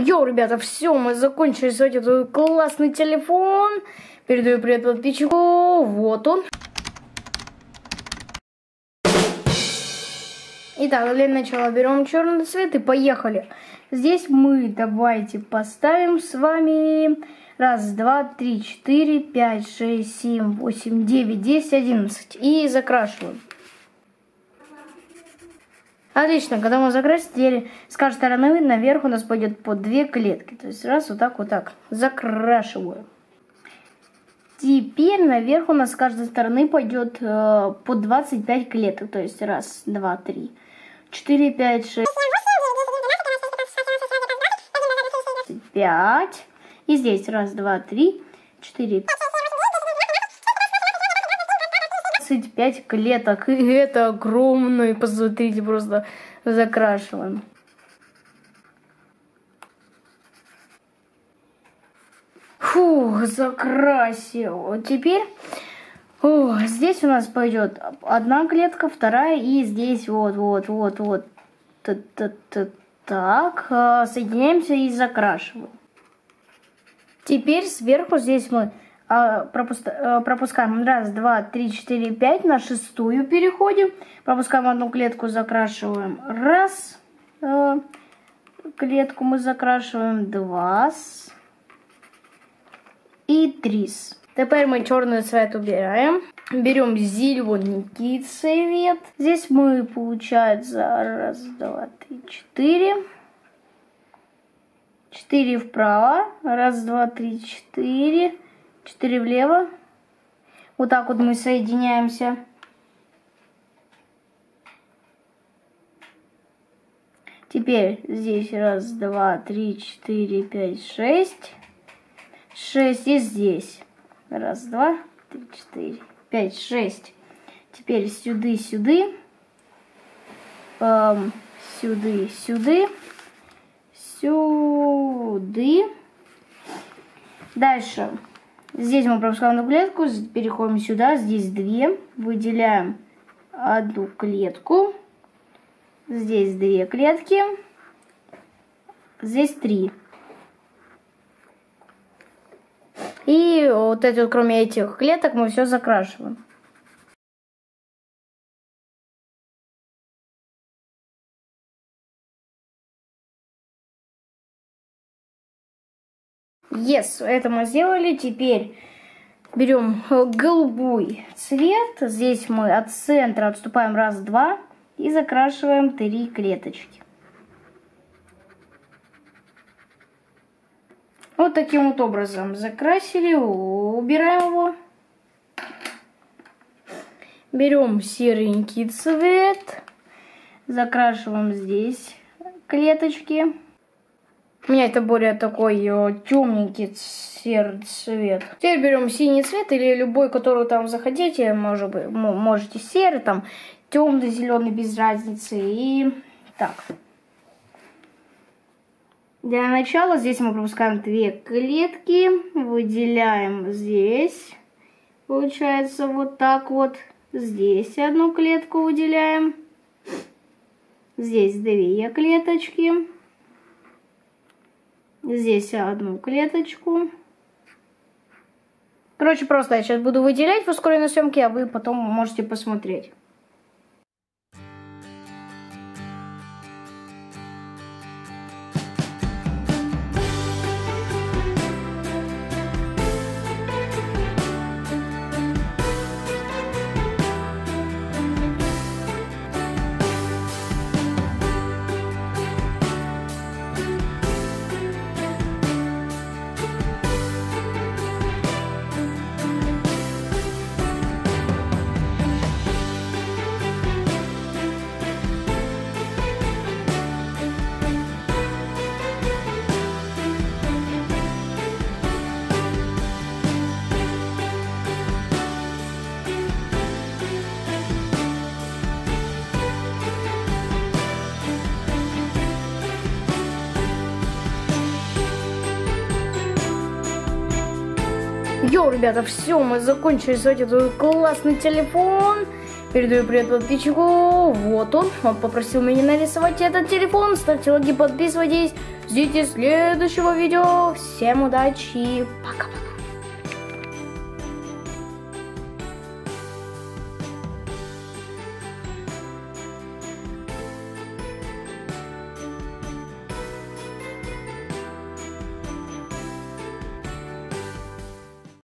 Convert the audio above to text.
Йоу, ребята, все, мы закончили сегодня этот классный телефон. Передаю привет подписчику. Вот он. Итак, для начала берем черный цвет и поехали. Здесь мы давайте поставим с вами раз, два, три, четыре, пять, шесть, семь, восемь, девять, десять, одиннадцать. И закрашиваем. Отлично, когда мы закрасим, теперь с каждой стороны наверх у нас пойдет по две клетки. То есть раз, вот так, вот так. Закрашиваем. Теперь наверх у нас с каждой стороны пойдет э, по 25 клеток. То есть раз, два, три, четыре, пять, шесть, пять. И здесь раз, два, три, четыре, 25 клеток. И это огромно. И посмотрите, просто закрашиваем. Фух, закрасил. Теперь о, здесь у нас пойдет одна клетка, вторая, и здесь вот, вот, вот, вот. Т -т -т так, а, соединяемся и закрашиваем. Теперь сверху здесь мы пропускаем раз, два, три, четыре, пять, на шестую переходим, пропускаем одну клетку, закрашиваем раз, э, клетку мы закрашиваем два и три. Теперь мы черный цвет убираем. Берем зелененький цвет. Здесь мы, получается, раз, два, три, четыре. Четыре вправо. Раз, два, три, четыре. 4 влево. Вот так вот мы соединяемся. Теперь здесь раз, два, три, четыре, пять, шесть. Шесть и здесь. Раз, два, три, четыре, пять, шесть. Теперь сюда, сюда. Эм, сюда, сюда. Сюда. Дальше Здесь мы пропускаем одну клетку, переходим сюда, здесь две, выделяем одну клетку, здесь две клетки, здесь три. И вот эти, кроме этих клеток, мы все закрашиваем. Yes, это мы сделали. Теперь берем голубой цвет. Здесь мы от центра отступаем раз-два и закрашиваем три клеточки. Вот таким вот образом закрасили, убираем его. Берем серенький цвет, закрашиваем здесь клеточки. У меня это более такой э, темненький цвет. Теперь берем синий цвет или любой, который там захотите. Может быть, можете серый, там темный, зеленый, без разницы. И так. Для начала здесь мы пропускаем две клетки. Выделяем здесь. Получается вот так вот. Здесь одну клетку выделяем. Здесь две клеточки. Здесь одну клеточку. Короче, просто я сейчас буду выделять в ускоренной съемке, а вы потом можете посмотреть. Йоу, ребята, все, мы закончили сегодня этот классный телефон. Передаю привет подписчику. Вот он. Он попросил меня нарисовать этот телефон. Ставьте лайки, подписывайтесь. Ждите следующего видео. Всем удачи. Пока-пока.